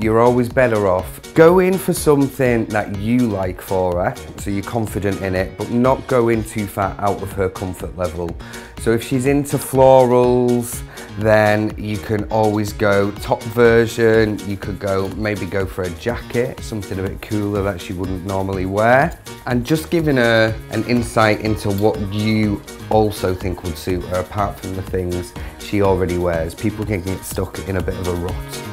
you're always better off. Go in for something that you like for her, so you're confident in it, but not going too far out of her comfort level. So if she's into florals, then you can always go top version. You could go, maybe go for a jacket, something a bit cooler that she wouldn't normally wear. And just giving her an insight into what you also think would suit her, apart from the things she already wears. People can get stuck in a bit of a rut.